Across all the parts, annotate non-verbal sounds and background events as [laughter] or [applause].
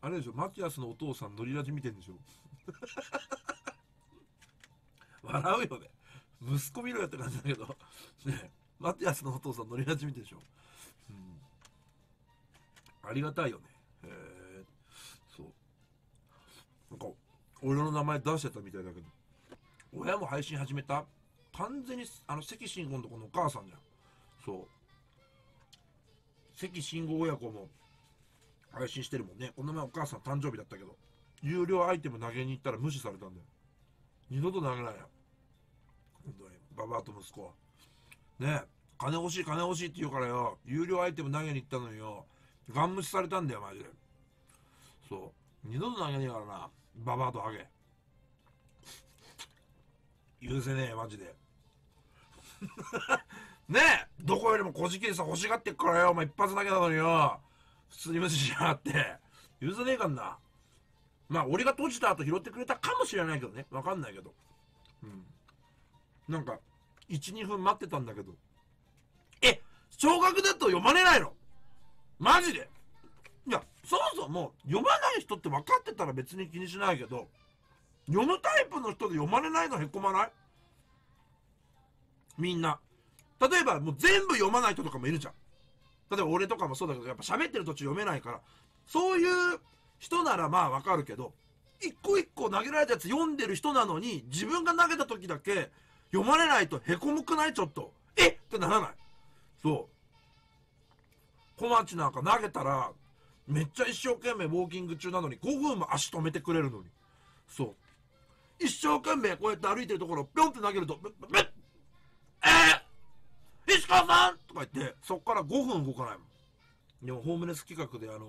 あれでしょマティアスのお父さんノリラジ見てんでしょ。[laughs] 笑うよね。息子見ろよって感じだけど。ねマティアスのお父さんノリラジ見てるでしょ、うん、ありがたいよね。へえそう。なんか俺の名前出してたみたいだけど。親も配信始めた。完全にあの関慎吾のとこのお母さんじゃん。そう。関慎吾親子も配信してるもんね。この前お母さん誕生日だったけど。有料アイテム投げに行ったら無視されたんだよ。二度と投げないよ。本当にババアと息子は。ねえ金欲しい金欲しいって言うからよ。有料アイテム投げに行ったのによ。ガン無視されたんだよマジで。そう。二度と投げねえからな。ババアとハゲ。許せねえマジで。[laughs] ねえどこよりも小じきさ欲しがってっからよ。お前一発だけなのによ。普通に無視しやがって。許せねえかんなまあ俺が閉じた後拾ってくれたかもしれないけどね。わかんないけど。うん。なんか12分待ってたんだけど。え小学だと読まれないの？マジで？いやそもそも読まない人って分かってたら別に気にしないけど読むタイプの人で読まれないのへこまない？みんな。例えばもう全部読まない人とかもいるじゃん。例えば俺とかもそうだけどやっぱ喋ってる途中読めないからそういう人ならまあわかるけど一個一個投げられたやつ読んでる人なのに自分が投げた時だけ読まれないとへこむくないちょっと。えっ！てならない。そう。小町なんか投げたらめっちゃ一生懸命ウォーキング中なのに5分も足止めてくれるのに。そう。一生懸命こうやって歩いてるところをぴょんって投げると「えー、」か言ってそっから5分動かないもん。でもホームレス企画であの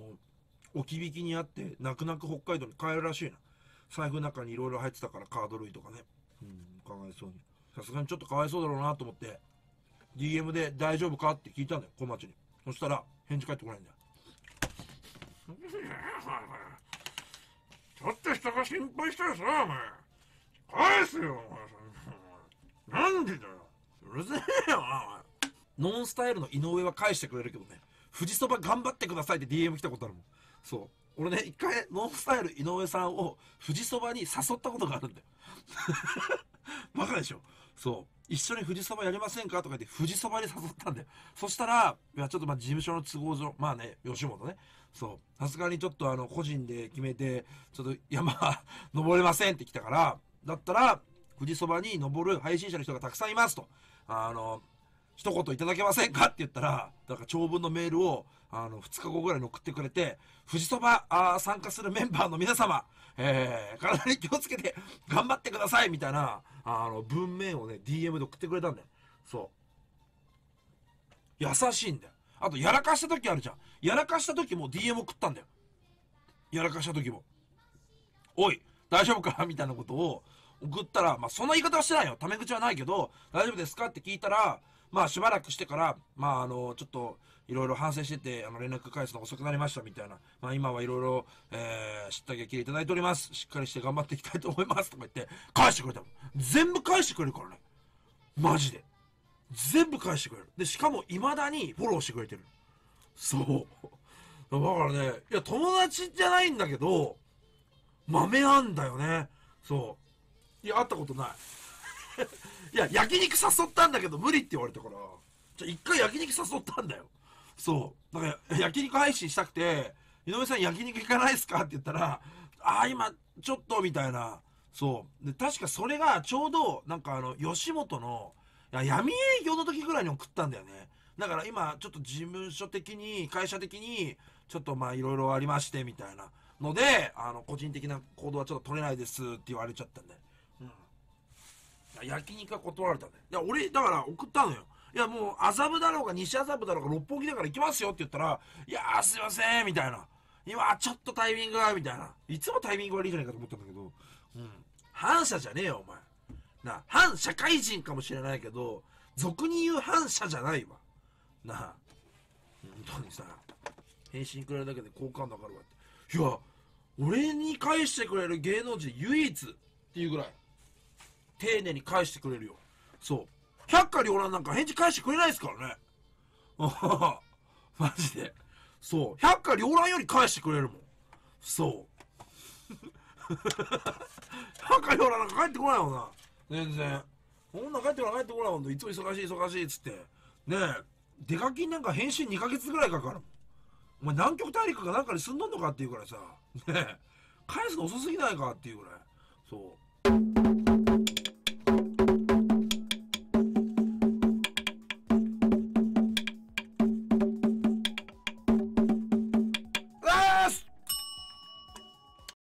置き引きにあって泣く泣く北海道に帰るらしいな。財布の中にいろいろ入ってたからカード類とかね。うんかわいそうに。さすがにちょっとかわいそうだろうなと思って DM で「大丈夫か?」って聞いたんだよ小町に。そしたら返事返ってこないんだよ。[laughs] ちょっと人が心配したらさお前。返すよお前。なん。でだよ。うるせえよお前。ノンスタイルの井上は返してくれるけどね。富士そば頑張ってくださいって DM 来たことあるもん。そう。俺ね一回ノンスタイル井上さんを富士そばに誘ったことがあるんだよ。[laughs] バカでしょ。そう。一緒に富士そばやりませんかとか言って富士そばに誘ったんだよ。そしたらいやちょっとまあ事務所の都合上まあね吉本ね。そう。さすがにちょっとあの個人で決めてちょっと山 [laughs] 登れませんって来たからだったら富士そばに登る配信者の人がたくさんいますと。あの一言いただけませんか？って言ったら、なんか長文のメールを、あの、2日後ぐらいに送ってくれて、富士そば、あ参加するメンバーの皆様、えー、体に気をつけて頑張ってくださいみたいな、あの、文面をね、DM で送ってくれたんだよ。そう。優しいんだよ。あと、やらかした時あるじゃん。やらかした時も DM 送ったんだよ。やらかした時も。おい、大丈夫か？みたいなことを送ったら、まあ、そんな言い方はしてないよ。タメ口はないけど、大丈夫ですか？って聞いたら、まあしばらくしてから、まああの、ちょっと、いろいろ反省してて、あの、連絡返すの遅くなりましたみたいな。まあ今はいろいろ、えー、知った激励いただいております。しっかりして頑張っていきたいと思います。とか言って、返してくれたもん。全部返してくれるからね。マジで。全部返してくれる。で、しかも未だにフォローしてくれてる。そう。だからね、いや、友達じゃないんだけど、豆なんだよね。そう。いや、会ったことない。いや、焼肉誘ったんだけど無理って言われたから、じゃ一回焼肉誘ったんだよ。そう。だから、焼肉配信したくて、井上さん焼肉行かないっすかって言ったら、ああ、今、ちょっと、みたいな。そう。で、確かそれがちょうど、なんかあの、吉本の、闇営業の時ぐらいに送ったんだよね。だから今、ちょっと事務所的に、会社的に、ちょっとまあいろいろありまして、みたいなので、あの、個人的な行動はちょっと取れないですって言われちゃったんで。うん。焼肉は断られたんだよ。いや、俺、だから送ったのよ。いや、もう、麻布だろうが、西麻布だろうが、六本木だから行きますよって言ったら、いやー、すいません、みたいな。今、ちょっとタイミングが、みたいな。いつもタイミング悪いじゃないかと思ったんだけど、うん。反社じゃねえよ、お前。な、反社会人かもしれないけど、俗に言う反社じゃないわ。なあ。本当にさ、返信くれるだけで好感度上がるわって。いや、俺に返してくれる芸能人唯一っていうぐらい。丁寧に返してくれるよ。そう。百花繚乱なんか返事返してくれないですからね。[laughs] マジで。そう。百花繚乱より返してくれるもん。そう赤いほらなんか帰ってこないもんな全然こんな帰ってこない帰ってこないもんいつも忙しい忙しいっつってねえ出かけになんか編集2ヶ月ぐらいかかるもんお前南極大陸かなんかに住んどんのかっていうぐらさねえ返すの遅すぎないかっていうぐらいそう